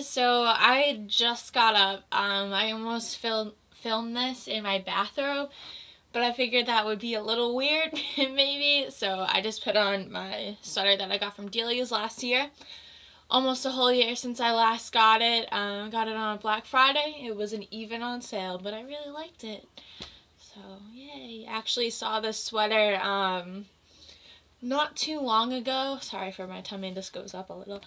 guys, so I just got up. Um, I almost fil filmed this in my bathrobe, but I figured that would be a little weird, maybe, so I just put on my sweater that I got from Delia's last year. Almost a whole year since I last got it. Um, got it on Black Friday. It wasn't even on sale, but I really liked it. So, yay. Actually saw this sweater, um, not too long ago. Sorry for my tummy, this goes up a little.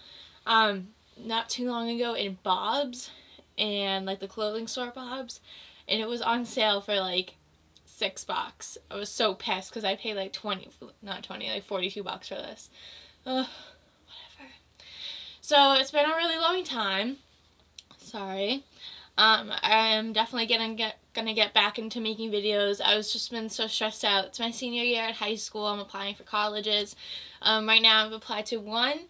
Um, not too long ago in Bob's and like the clothing store Bob's and it was on sale for like six bucks. I was so pissed because I paid like 20, not 20, like 42 bucks for this. Ugh, whatever. So it's been a really long time. Sorry. Um, I am definitely gonna get gonna get back into making videos. I was just been so stressed out. It's my senior year at high school. I'm applying for colleges. Um, right now I've applied to one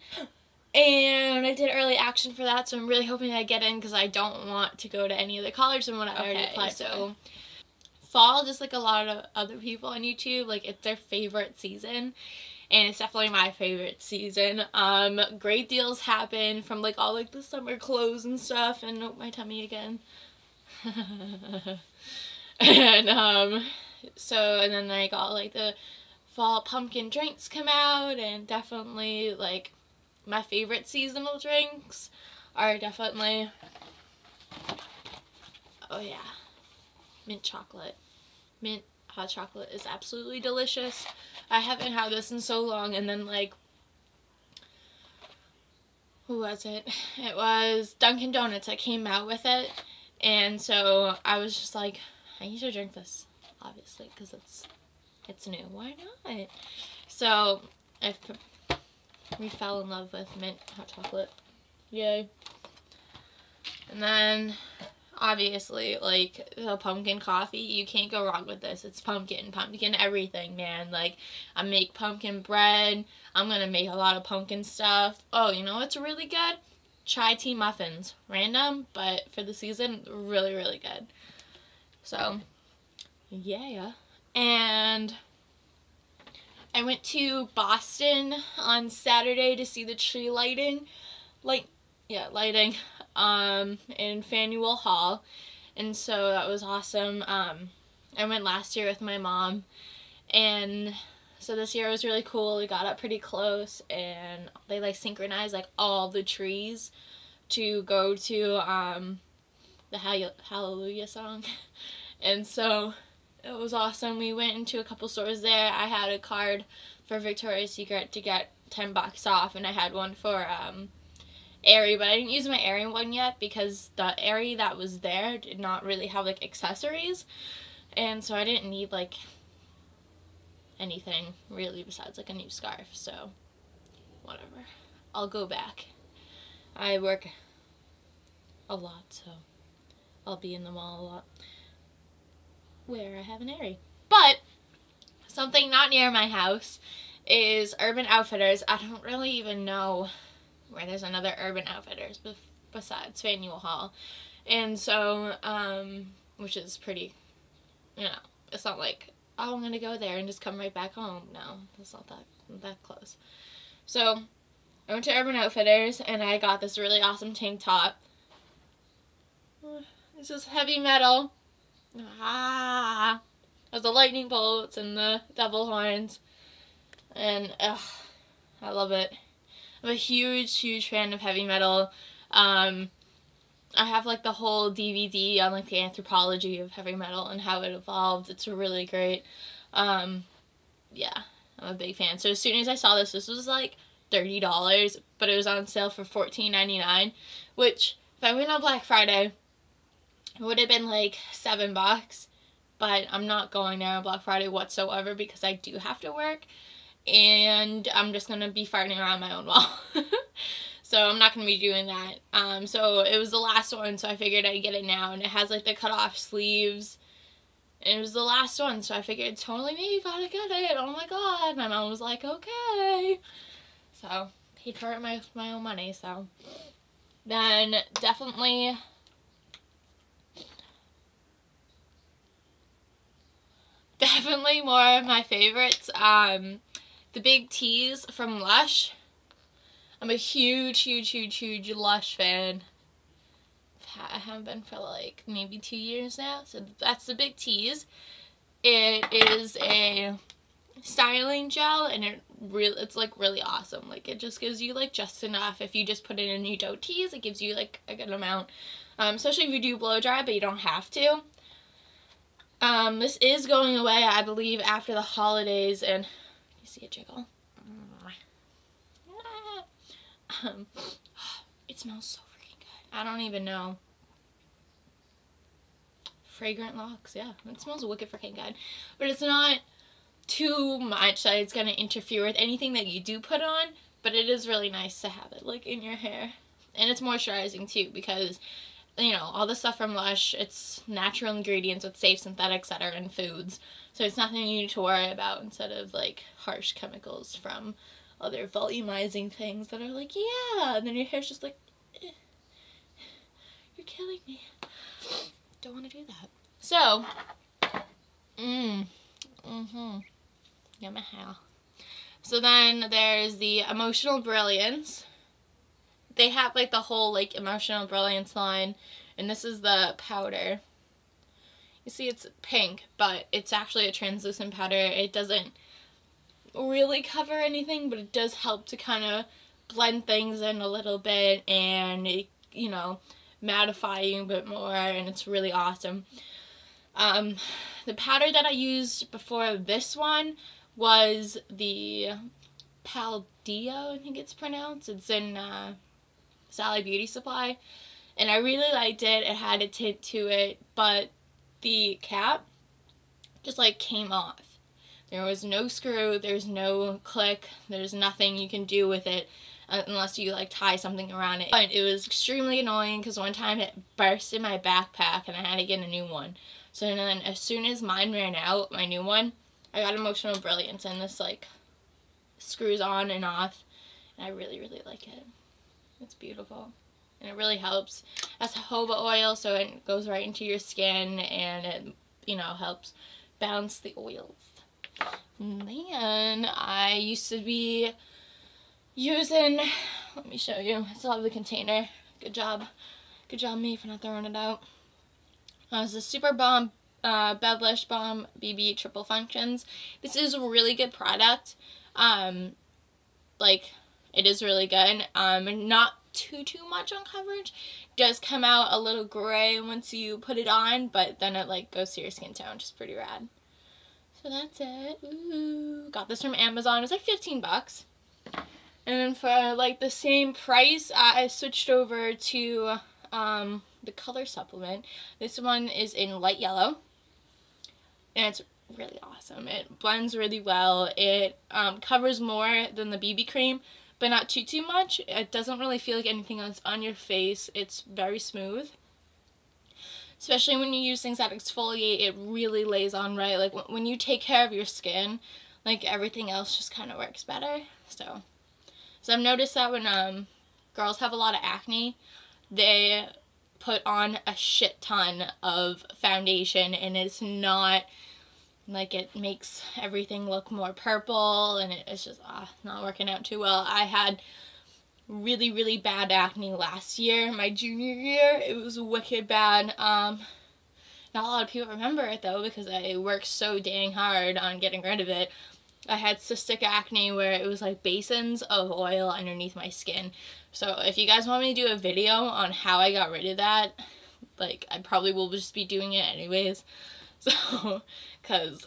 and I did early action for that, so I'm really hoping I get in because I don't want to go to any other college than what I already applied so. Fall, just like a lot of other people on YouTube, like it's their favorite season. And it's definitely my favorite season. Um, great deals happen from like all like the summer clothes and stuff. And oh, my tummy again. and um, so, and then I got like the fall pumpkin drinks come out and definitely like my favorite seasonal drinks are definitely, oh yeah, mint chocolate. Mint hot chocolate is absolutely delicious. I haven't had this in so long and then like, who was it? It was Dunkin' Donuts that came out with it. And so I was just like, I need to drink this, obviously, because it's it's new. Why not? So I we fell in love with mint hot chocolate. Yay. And then, obviously, like, the pumpkin coffee, you can't go wrong with this. It's pumpkin. Pumpkin everything, man. Like, I make pumpkin bread. I'm gonna make a lot of pumpkin stuff. Oh, you know what's really good? Chai tea muffins. Random, but for the season, really, really good. So, yeah. And I went to Boston on Saturday to see the tree lighting, like, yeah, lighting, um, in Faneuil Hall, and so that was awesome. Um, I went last year with my mom, and so this year was really cool. We got up pretty close, and they, like, synchronized, like, all the trees to go to, um, the Hallelujah song, and so it was awesome. We went into a couple stores there. I had a card for Victoria's Secret to get 10 bucks off and I had one for um, Aerie, but I didn't use my Aerie one yet because the Aerie that was there did not really have like accessories and so I didn't need like anything really besides like a new scarf so whatever I'll go back I work a lot so I'll be in the mall a lot where I have an Aerie. But something not near my house is Urban Outfitters. I don't really even know where there's another Urban Outfitters besides Faneuil Hall. And so, um, which is pretty, you know, it's not like, oh, I'm going to go there and just come right back home. No, it's not that, that close. So, I went to Urban Outfitters and I got this really awesome tank top. This is heavy metal Ah, of the lightning bolts and the devil horns. And, ugh, I love it. I'm a huge, huge fan of heavy metal. Um, I have like the whole DVD on like the anthropology of heavy metal and how it evolved. It's really great. Um, yeah, I'm a big fan. So as soon as I saw this, this was like $30, but it was on sale for $14.99, which if I went on Black Friday, it would have been like seven bucks but I'm not going there on Black Friday whatsoever because I do have to work and I'm just to be farting around my own wall. so I'm not to be doing that. Um, so it was the last one so I figured I'd get it now and it has like the cut off sleeves and it was the last one so I figured totally me, gotta get it. Oh my god. My mom was like okay. So paid for it my, my own money so then definitely definitely more of my favorites. Um, the big tease from Lush. I'm a huge, huge, huge, huge Lush fan. I haven't been for like maybe two years now. So that's the big tease. It is a styling gel and it really it's like really awesome like it just gives you like just enough if you just put it in you don't tease it gives you like a good amount um, especially if you do blow dry but you don't have to um, this is going away I believe after the holidays and you see it jiggle. Um, it smells so freaking good. I don't even know. Fragrant locks yeah it smells wicked freaking good. But it's not too much that it's going to interfere with anything that you do put on, but it is really nice to have it like in your hair. And it's moisturizing too because you know, all the stuff from Lush, it's natural ingredients with safe synthetics that are in foods. So it's nothing you need to worry about instead of like harsh chemicals from other volumizing things that are like, yeah, and then your hair's just like, eh, you're killing me. Don't want to do that. So, mmm, mm-hmm. Yamaha. So then there's the Emotional Brilliance. They have like the whole like Emotional Brilliance line. And this is the powder. You see it's pink, but it's actually a translucent powder. It doesn't really cover anything, but it does help to kind of blend things in a little bit and, it, you know, mattify you a bit more. And it's really awesome. Um, the powder that I used before this one was the Palladio, I think it's pronounced. It's in uh, Sally Beauty Supply. And I really liked it. It had a tint to it, but the cap just like came off. There was no screw, there's no click, there's nothing you can do with it uh, unless you like tie something around it. But it was extremely annoying because one time it burst in my backpack and I had to get a new one. So then as soon as mine ran out, my new one, I got Emotional Brilliance and this like screws on and off and I really really like it. It's beautiful and it really helps. As jojoba oil so it goes right into your skin and it you know helps balance the oils. Man, I used to be using, let me show you, I still have the container. Good job. Good job me for not throwing it out. Uh, it's a Super Bomb uh, Beblesh Balm BB Triple Functions. This is a really good product. Um, like, it is really good. Um, not too, too much on coverage. Does come out a little gray once you put it on, but then it, like, goes to your skin tone, which is pretty rad. So that's it. Ooh, got this from Amazon. It was like 15 bucks. And then for, like, the same price, I switched over to, um, the color supplement. This one is in light yellow and it's really awesome. It blends really well. It um, covers more than the BB cream, but not too, too much. It doesn't really feel like anything else on your face. It's very smooth. Especially when you use things that exfoliate, it really lays on right. Like when you take care of your skin, like everything else just kind of works better. So, so I've noticed that when um, girls have a lot of acne, they put on a shit ton of foundation and it's not like it makes everything look more purple and it's just ah, not working out too well. I had really really bad acne last year, my junior year. It was wicked bad. Um, not a lot of people remember it though because I worked so dang hard on getting rid of it. I had cystic acne where it was like basins of oil underneath my skin. So if you guys want me to do a video on how I got rid of that, like I probably will just be doing it anyways. So, because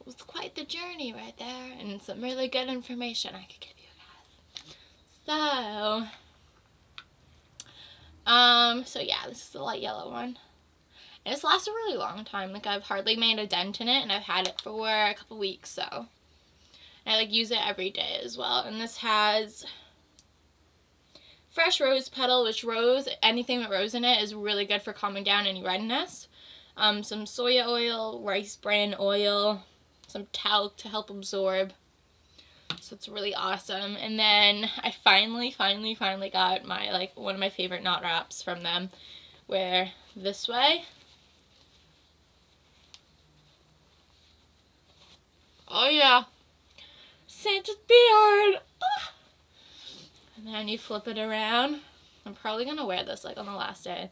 it was quite the journey right there and some really good information I could give you guys. So, um, so yeah, this is the light yellow one. And it's lasted a really long time. Like I've hardly made a dent in it and I've had it for a couple weeks, so. And I like use it every day as well. And this has fresh rose petal, which rose, anything with rose in it is really good for calming down any redness. Um, some soya oil, rice bran oil, some talc to help absorb. So it's really awesome. And then I finally, finally, finally got my, like, one of my favorite knot wraps from them. Where this way, Oh yeah. Santa's beard. Ah. And then you flip it around. I'm probably gonna wear this like on the last day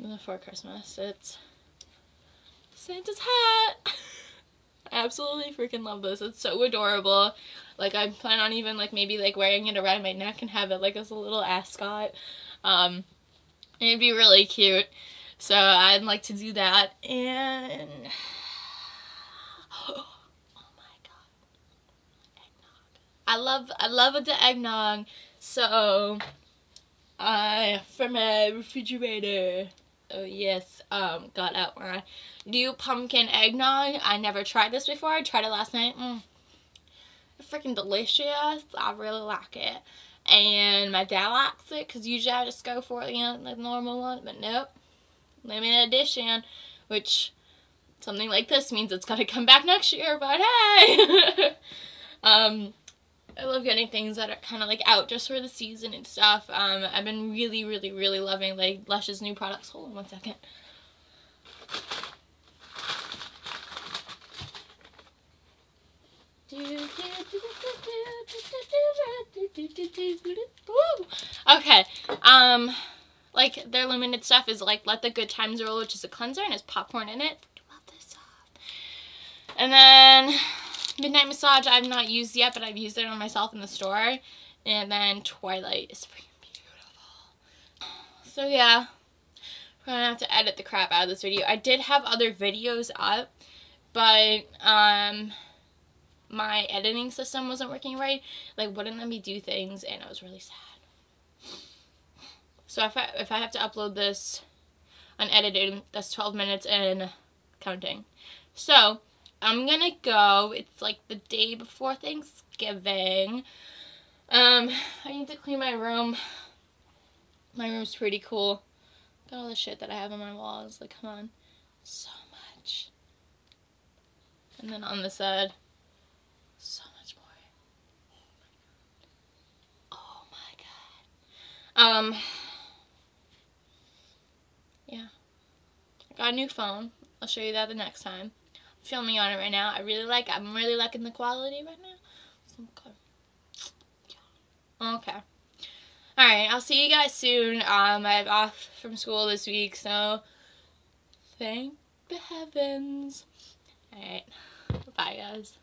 before Christmas. It's Santa's hat. I absolutely freaking love this. It's so adorable. Like I plan on even like maybe like wearing it around my neck and have it like as a little ascot. Um, it'd be really cute. So I'd like to do that and oh my god, eggnog. I love I love the eggnog. So I from my refrigerator. Oh yes, um, got out my new pumpkin eggnog. I never tried this before. I tried it last night. Mm. Freaking delicious. I really like it. And my dad likes it because usually I just go for it, you know, the normal one. But nope. Limited edition, which something like this means it's going to come back next year. But hey! um, I love getting things that are kind of like out just for the season and stuff. Um, I've been really, really, really loving like Lush's new products. Hold on one second. Okay, um, like their limited stuff is like Let the Good Times Roll, which is a cleanser and has popcorn in it. Love this stuff. And then Midnight Massage I've not used yet, but I've used it on myself in the store. And then Twilight is freaking beautiful. So yeah, I'm gonna have to edit the crap out of this video. I did have other videos up, but um, my editing system wasn't working right. Like, wouldn't let me do things, and I was really sad. So if I, if I have to upload this unedited, that's 12 minutes and counting. So, I'm gonna go. It's like the day before Thanksgiving. Um, I need to clean my room. My room's pretty cool. Got all the shit that I have on my walls. Like, come on. So much. And then on the side, so much more. Oh my god. Um, yeah. I got a new phone. I'll show you that the next time filming on it right now. I really like I'm really liking the quality right now. Okay. Alright, I'll see you guys soon. Um, I'm off from school this week, so thank the heavens. Alright, bye guys.